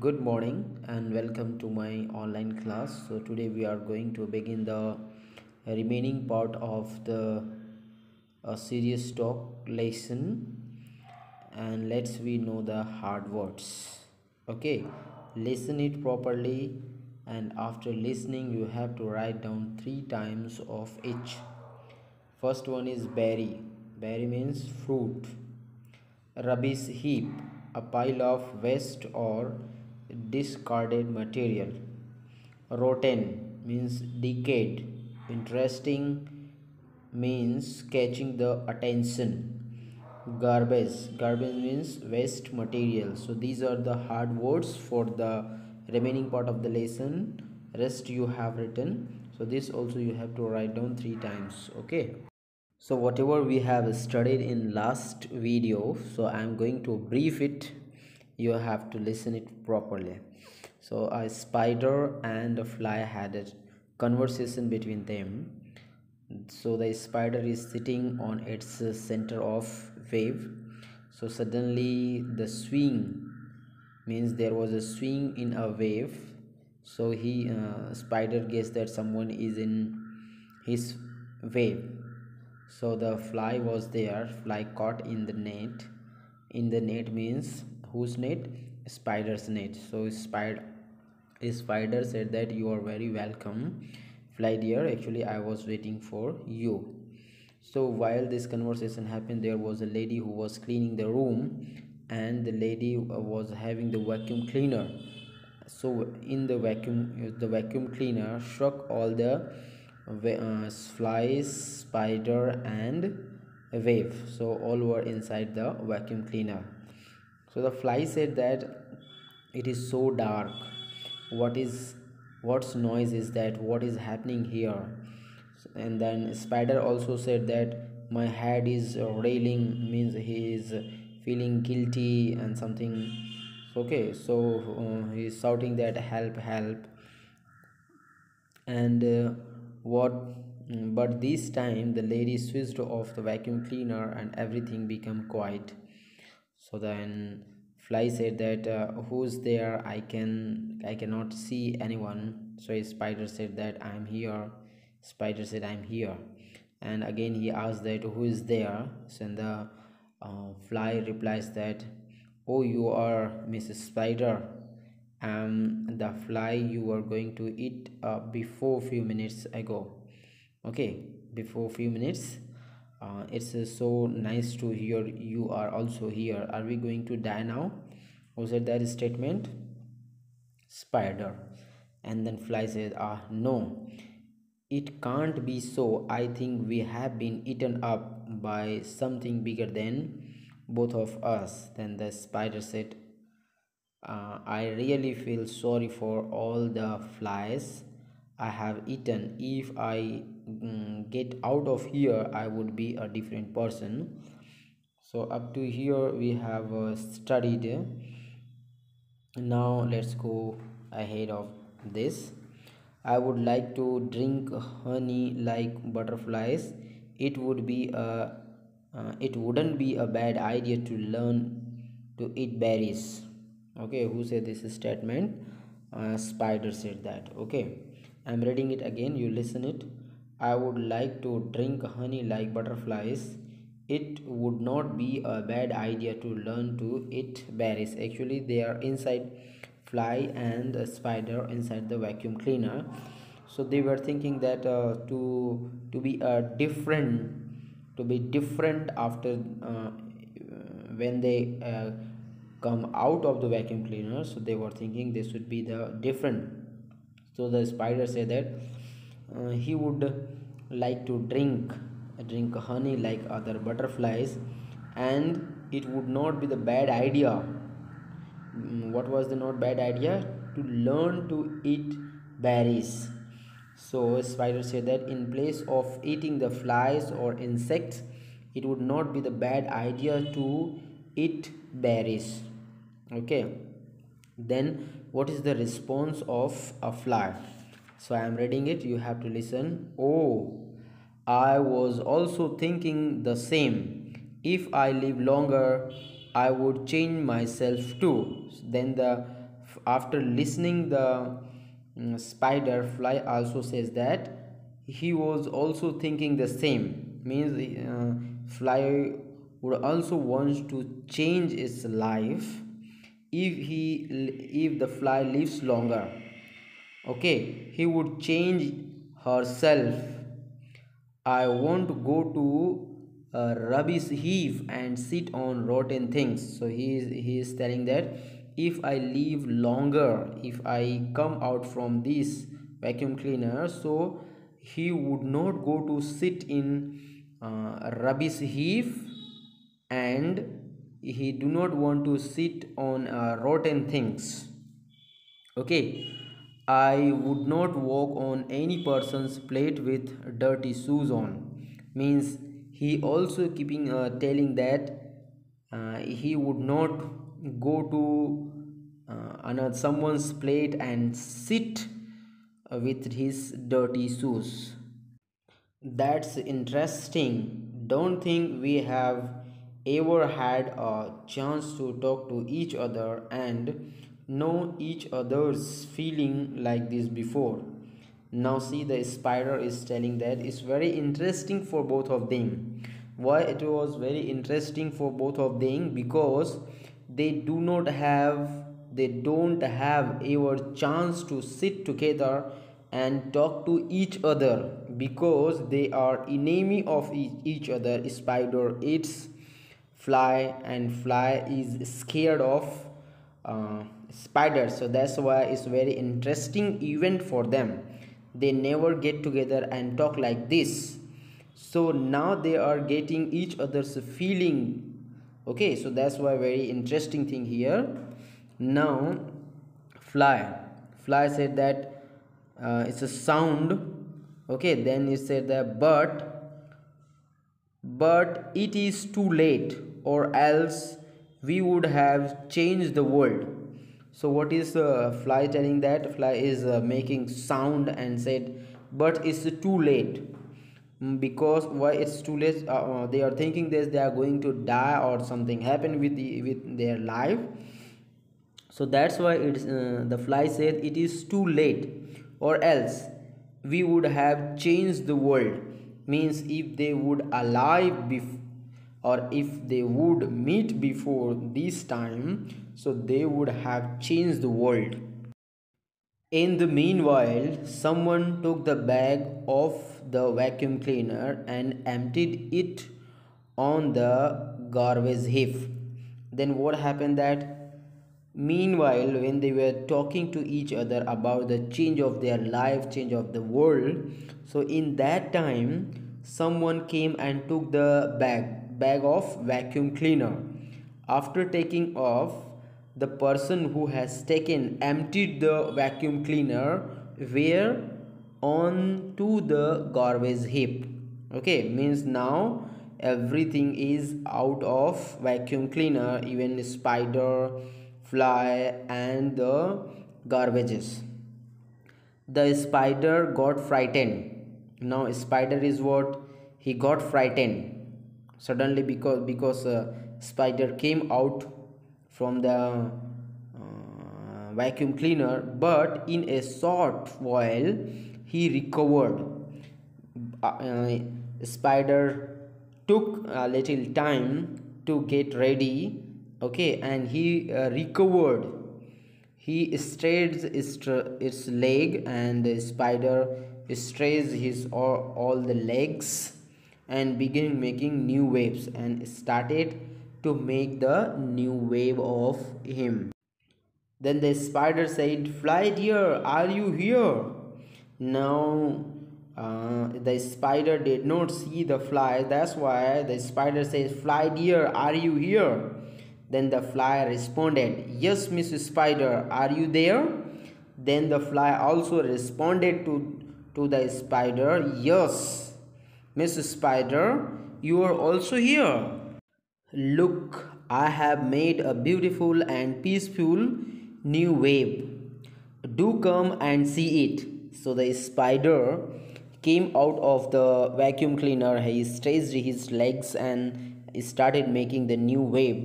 good morning and welcome to my online class. So today we are going to begin the remaining part of the uh, serious talk lesson and let's we know the hard words. Okay listen it properly and after listening you have to write down three times of each first one is berry. Berry means fruit. Rubbish heap. A pile of waste or discarded material. Rotten means decayed. Interesting means catching the attention. Garbage. Garbage means waste material. So these are the hard words for the remaining part of the lesson. Rest you have written. So this also you have to write down three times. Okay so whatever we have studied in last video so i'm going to brief it you have to listen it properly. So a spider and a fly had a conversation between them. So the spider is sitting on its center of wave. So suddenly the swing means there was a swing in a wave. So he uh, spider guessed that someone is in his wave. So the fly was there. Fly caught in the net. In the net means whose net? Spider's net. So spider spider said that you are very welcome. Fly dear. Actually i was waiting for you. So while this conversation happened there was a lady who was cleaning the room and the lady was having the vacuum cleaner. So in the vacuum the vacuum cleaner struck all the uh, flies spider and a wave. So all were inside the vacuum cleaner so the fly said that it is so dark. What is what's noise is that what is happening here? And then spider also said that my head is railing means he is feeling guilty and something. Okay so uh, he's shouting that help help. And uh, what but this time the lady switched off the vacuum cleaner and everything became quiet so then fly said that uh, who's there? I can i cannot see anyone. So spider said that i'm here. Spider said i'm here. And again he asked that who is there? So the uh, fly replies that oh you are mrs spider. Um the fly you were going to eat uh, before few minutes ago. Okay before few minutes uh, it's uh, so nice to hear you are also here. Are we going to die now? Was it that statement? Spider. And then fly says ah no. It can't be so. I think we have been eaten up by something bigger than both of us. Then the spider said uh, i really feel sorry for all the flies i have eaten. If i um, get out of here i would be a different person. So up to here we have uh, studied. Now let's go ahead of this. I would like to drink honey like butterflies. It would be a uh, it wouldn't be a bad idea to learn to eat berries. Okay who said this statement? Uh, spider said that. Okay i'm reading it again. You listen it i would like to drink honey like butterflies. It would not be a bad idea to learn to eat berries. Actually they are inside fly and a spider inside the vacuum cleaner. So they were thinking that uh, to to be a uh, different to be different after uh, when they uh, come out of the vacuum cleaner. So they were thinking this would be the different. So the spider said that he would like to drink drink honey like other butterflies and it would not be the bad idea. Mm, what was the not bad idea? To learn to eat berries. So spider said that in place of eating the flies or insects it would not be the bad idea to eat berries. Okay. Then what is the response of a fly so i am reading it you have to listen oh I was also thinking the same. If I live longer, I would change myself too. Then the after listening the um, spider fly also says that he was also thinking the same means uh, fly would also want to change its life if he if the fly lives longer okay he would change herself. I won't go to a rubbish heap and sit on rotten things. So he is he is telling that if i live longer if i come out from this vacuum cleaner so he would not go to sit in uh, rubbish heap and he do not want to sit on uh, rotten things. Okay i would not walk on any person's plate with dirty shoes on. Means he also keeping uh, telling that uh, he would not go to uh, another someone's plate and sit uh, with his dirty shoes. That's interesting. Don't think we have ever had a chance to talk to each other and know each other's feeling like this before. Now see the spider is telling that it's very interesting for both of them. Why it was very interesting for both of them? Because they do not have they don't have ever chance to sit together and talk to each other because they are enemy of each other. Spider eats fly and fly is scared of uh, spider so that's why it's very interesting event for them. They never get together and talk like this. So now they are getting each other's feeling. Okay so that's why very interesting thing here. Now fly. Fly said that uh, it's a sound. Okay then he said that but but it is too late or else we would have changed the world. So what is uh, fly telling that? Fly is uh, making sound and said but it's too late. Mm, because why it's too late? Uh, uh, they are thinking this they are going to die or something happen with the with their life. So that's why it's uh, the fly said it is too late. Or else we would have changed the world. Means if they would alive bef- or if they would meet before this time so they would have changed the world. In the meanwhile someone took the bag of the vacuum cleaner and emptied it on the garbage heap. Then what happened that meanwhile when they were talking to each other about the change of their life change of the world so in that time someone came and took the bag bag of vacuum cleaner. After taking off the person who has taken emptied the vacuum cleaner where on to the garbage heap. Okay means now everything is out of vacuum cleaner even spider fly and the garbages. The spider got frightened. Now spider is what? He got frightened suddenly because because uh, spider came out from the uh, vacuum cleaner but in a short while he recovered. Uh, spider took a little time to get ready okay and he uh, recovered. He stretched its, leg and the spider stretched his all, all the legs and began making new waves and started to make the new wave of him. Then the spider said fly dear are you here? Now uh, the spider did not see the fly. That's why the spider says fly dear are you here? Then the fly responded yes mrs spider are you there? Then the fly also responded to to the spider yes mrs spider you are also here. Look i have made a beautiful and peaceful new wave. Do come and see it. So the spider came out of the vacuum cleaner. He stretched his legs and started making the new wave.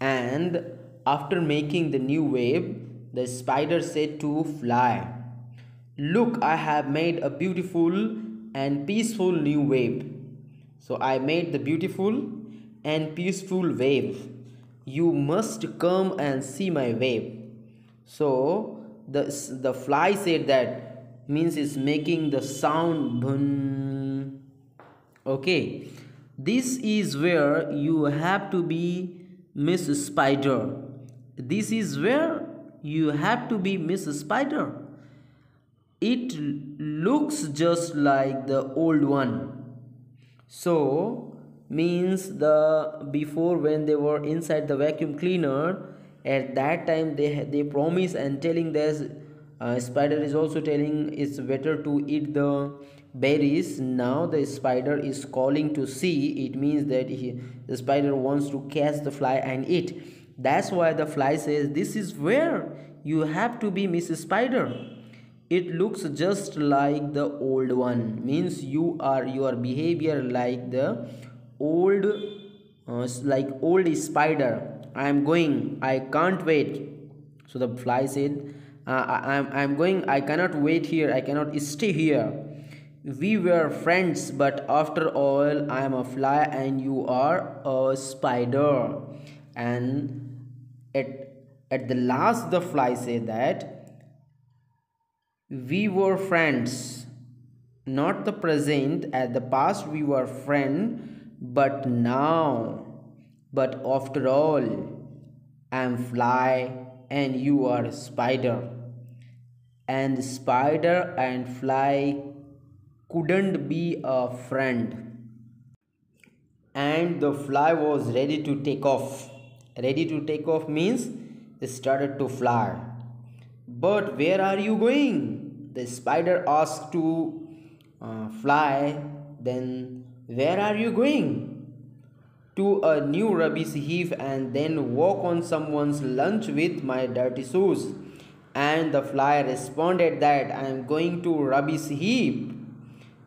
And after making the new wave the spider said to fly. Look, I have made a beautiful and peaceful new wave. So I made the beautiful and peaceful wave. You must come and see my wave. So the, the fly said that means it's making the sound bun. Okay. This is where you have to be Miss Spider. This is where you have to be Miss Spider. It looks just like the old one. So means the before when they were inside the vacuum cleaner at that time they they promise and telling this uh, spider is also telling it's better to eat the berries. Now the spider is calling to see it means that he, the spider wants to catch the fly and eat. That's why the fly says this is where you have to be mrs spider it looks just like the old one. Means you are your behavior like the old uh, like old spider. I am going i can't wait. So the fly said uh, I, I'm, I'm going i cannot wait here i cannot stay here. We were friends but after all i am a fly and you are a spider. And at at the last the fly said that we were friends. Not the present at the past we were friend but now. But after all i am fly and you are spider. And spider and fly couldn't be a friend. And the fly was ready to take off. Ready to take off means started to fly. But where are you going? The spider asked to uh, fly. Then where are you going? To a new rubbish heap and then walk on someone's lunch with my dirty shoes. And the fly responded that I am going to rubbish heap.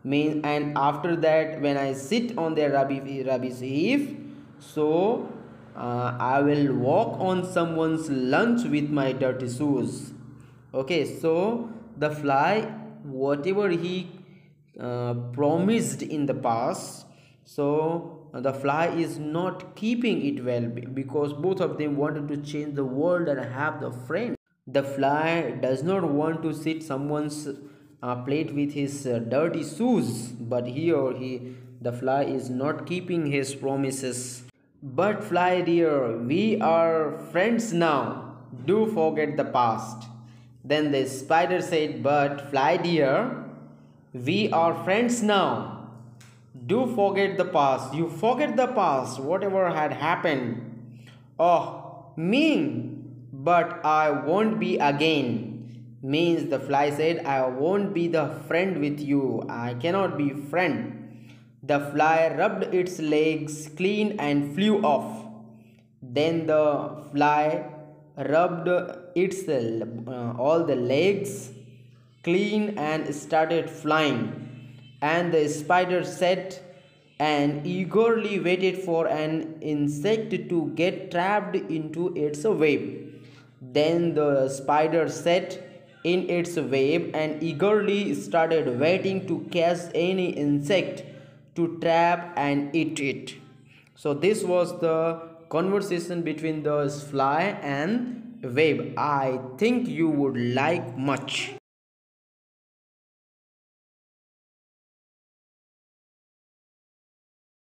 Mean and after that when I sit on the rubbish, rubbish heap, so uh, I will walk on someone's lunch with my dirty shoes okay so the fly whatever he uh, promised in the past so the fly is not keeping it well because both of them wanted to change the world and have the friend. The fly does not want to sit someone's uh, plate with his uh, dirty shoes but here he the fly is not keeping his promises. But fly dear we are friends now. Do forget the past then the spider said, But fly dear, we are friends now. Do forget the past. You forget the past, whatever had happened. Oh, me, but I won't be again. Means the fly said, I won't be the friend with you. I cannot be friend. The fly rubbed its legs clean and flew off. Then the fly rubbed its uh, all the legs clean and started flying. And the spider sat and eagerly waited for an insect to get trapped into its web. Then the spider sat in its web and eagerly started waiting to catch any insect to trap and eat it. So this was the conversation between the fly and web i think you would like much